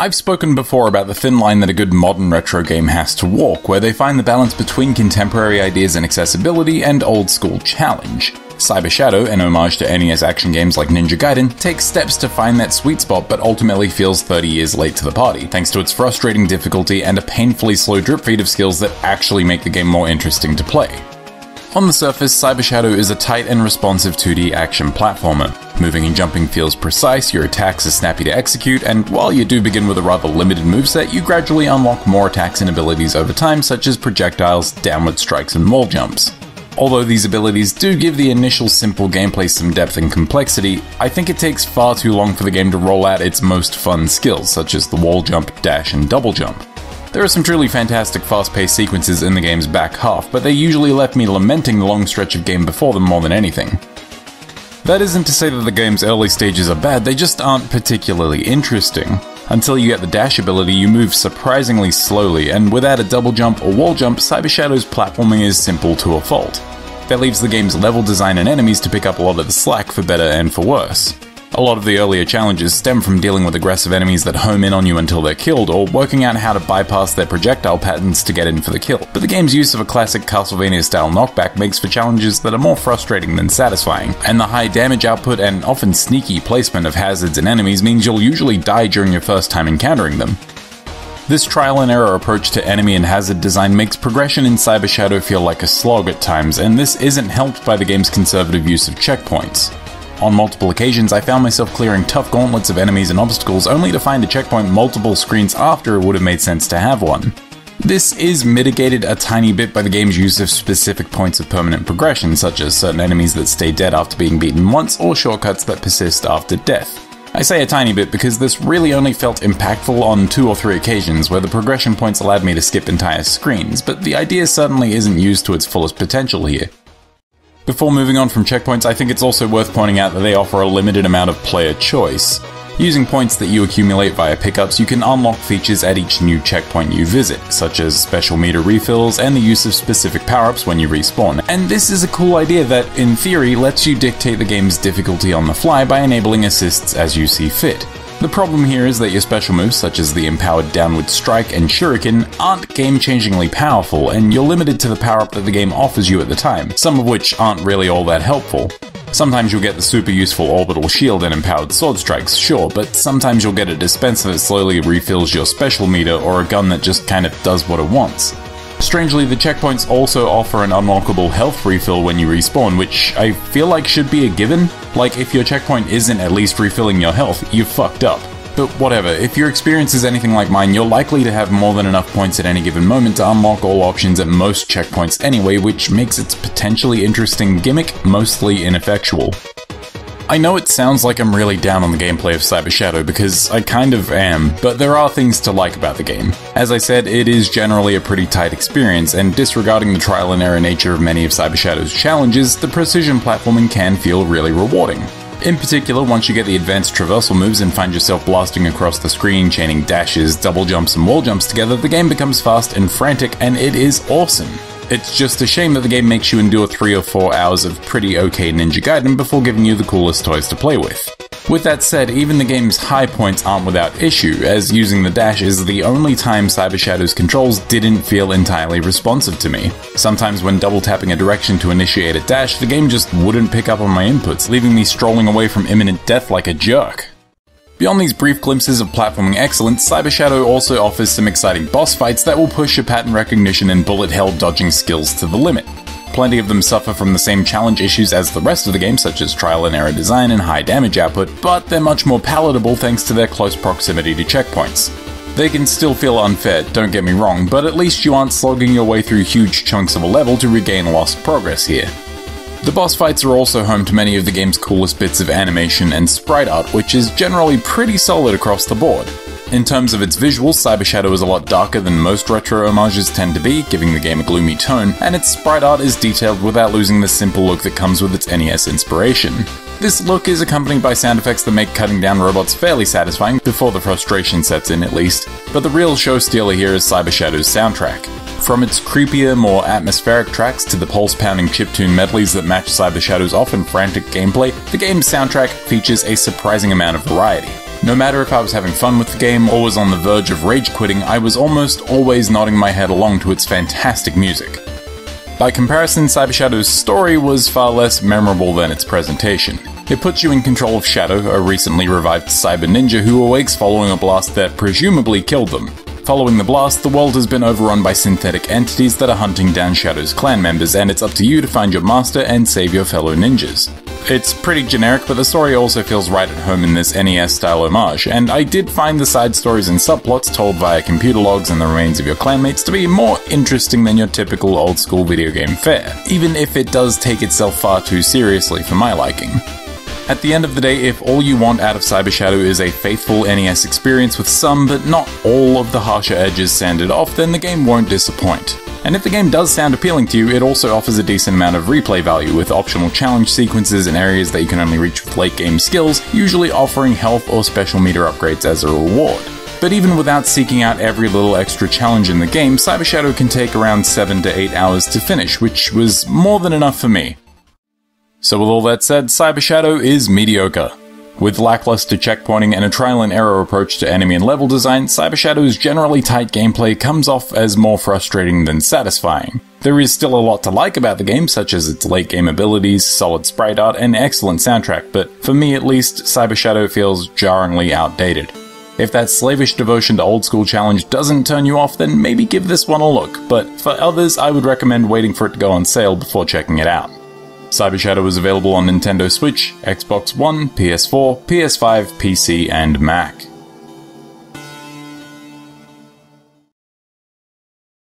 I've spoken before about the thin line that a good modern retro game has to walk, where they find the balance between contemporary ideas and accessibility and old school challenge. Cyber Shadow, an homage to NES action games like Ninja Gaiden, takes steps to find that sweet spot but ultimately feels 30 years late to the party, thanks to its frustrating difficulty and a painfully slow drip feed of skills that actually make the game more interesting to play. On the surface, Cyber Shadow is a tight and responsive 2D action platformer. Moving and jumping feels precise, your attacks are snappy to execute, and while you do begin with a rather limited moveset, you gradually unlock more attacks and abilities over time, such as projectiles, downward strikes, and wall jumps. Although these abilities do give the initial simple gameplay some depth and complexity, I think it takes far too long for the game to roll out its most fun skills, such as the wall jump, dash, and double jump. There are some truly fantastic fast paced sequences in the game's back half, but they usually left me lamenting the long stretch of game before them more than anything. That isn't to say that the game's early stages are bad, they just aren't particularly interesting. Until you get the dash ability, you move surprisingly slowly, and without a double jump or wall jump, Cyber Shadow's platforming is simple to a fault. That leaves the game's level design and enemies to pick up a lot of the slack for better and for worse. A lot of the earlier challenges stem from dealing with aggressive enemies that home in on you until they're killed, or working out how to bypass their projectile patterns to get in for the kill. But the game's use of a classic Castlevania style knockback makes for challenges that are more frustrating than satisfying, and the high damage output and often sneaky placement of hazards and enemies means you'll usually die during your first time encountering them. This trial and error approach to enemy and hazard design makes progression in Cyber Shadow feel like a slog at times, and this isn't helped by the game's conservative use of checkpoints. On multiple occasions, I found myself clearing tough gauntlets of enemies and obstacles only to find a checkpoint multiple screens after it would have made sense to have one. This is mitigated a tiny bit by the game's use of specific points of permanent progression, such as certain enemies that stay dead after being beaten once, or shortcuts that persist after death. I say a tiny bit because this really only felt impactful on two or three occasions where the progression points allowed me to skip entire screens, but the idea certainly isn't used to its fullest potential here. Before moving on from checkpoints, I think it's also worth pointing out that they offer a limited amount of player choice. Using points that you accumulate via pickups, you can unlock features at each new checkpoint you visit, such as special meter refills and the use of specific power-ups when you respawn. And this is a cool idea that, in theory, lets you dictate the game's difficulty on the fly by enabling assists as you see fit. The problem here is that your special moves, such as the empowered downward strike and shuriken, aren't game-changingly powerful, and you're limited to the power-up that the game offers you at the time, some of which aren't really all that helpful. Sometimes you'll get the super useful orbital shield and empowered sword strikes, sure, but sometimes you'll get a dispenser that slowly refills your special meter or a gun that just kind of does what it wants. Strangely, the checkpoints also offer an unlockable health refill when you respawn, which I feel like should be a given. Like, if your checkpoint isn't at least refilling your health, you've fucked up. But whatever, if your experience is anything like mine, you're likely to have more than enough points at any given moment to unlock all options at most checkpoints anyway, which makes its potentially interesting gimmick mostly ineffectual. I know it sounds like I'm really down on the gameplay of Cyber Shadow because I kind of am, but there are things to like about the game. As I said, it is generally a pretty tight experience, and disregarding the trial and error nature of many of Cyber Shadow's challenges, the precision platforming can feel really rewarding. In particular, once you get the advanced traversal moves and find yourself blasting across the screen, chaining dashes, double jumps, and wall jumps together, the game becomes fast and frantic, and it is awesome. It's just a shame that the game makes you endure 3 or 4 hours of pretty okay Ninja Gaiden before giving you the coolest toys to play with. With that said, even the game's high points aren't without issue, as using the dash is the only time Cyber Shadow's controls didn't feel entirely responsive to me. Sometimes when double tapping a direction to initiate a dash, the game just wouldn't pick up on my inputs, leaving me strolling away from imminent death like a jerk. Beyond these brief glimpses of platforming excellence, Cyber Shadow also offers some exciting boss fights that will push your pattern recognition and bullet hell dodging skills to the limit. Plenty of them suffer from the same challenge issues as the rest of the game, such as trial and error design and high damage output, but they're much more palatable thanks to their close proximity to checkpoints. They can still feel unfair, don't get me wrong, but at least you aren't slogging your way through huge chunks of a level to regain lost progress here. The boss fights are also home to many of the game's coolest bits of animation and sprite art, which is generally pretty solid across the board. In terms of its visuals, Cyber Shadow is a lot darker than most retro homages tend to be, giving the game a gloomy tone, and its sprite art is detailed without losing the simple look that comes with its NES inspiration. This look is accompanied by sound effects that make cutting down robots fairly satisfying, before the frustration sets in at least, but the real show stealer here is Cyber Shadow's soundtrack. From its creepier, more atmospheric tracks to the pulse pounding chiptune medleys that match Cyber Shadow's often frantic gameplay, the game's soundtrack features a surprising amount of variety. No matter if I was having fun with the game or was on the verge of rage quitting, I was almost always nodding my head along to its fantastic music. By comparison, Cyber Shadow's story was far less memorable than its presentation. It puts you in control of Shadow, a recently revived cyber ninja who awakes following a blast that presumably killed them. Following the blast, the world has been overrun by synthetic entities that are hunting down Shadow's clan members, and it's up to you to find your master and save your fellow ninjas. It's pretty generic, but the story also feels right at home in this NES style homage, and I did find the side stories and subplots told via computer logs and the remains of your clanmates to be more interesting than your typical old school video game fare, even if it does take itself far too seriously for my liking. At the end of the day, if all you want out of Cyber Shadow is a faithful NES experience with some but not all of the harsher edges sanded off, then the game won't disappoint. And if the game does sound appealing to you, it also offers a decent amount of replay value, with optional challenge sequences in areas that you can only reach with late game skills, usually offering health or special meter upgrades as a reward. But even without seeking out every little extra challenge in the game, Cyber Shadow can take around 7 to 8 hours to finish, which was more than enough for me. So with all that said, Cyber Shadow is mediocre. With lackluster checkpointing and a trial and error approach to enemy and level design, Cyber Shadow's generally tight gameplay comes off as more frustrating than satisfying. There is still a lot to like about the game, such as its late game abilities, solid sprite art, and excellent soundtrack, but for me at least, Cyber Shadow feels jarringly outdated. If that slavish devotion to old school challenge doesn't turn you off, then maybe give this one a look, but for others, I would recommend waiting for it to go on sale before checking it out. Cyber Shadow is available on Nintendo Switch, Xbox One, PS4, PS5, PC, and Mac.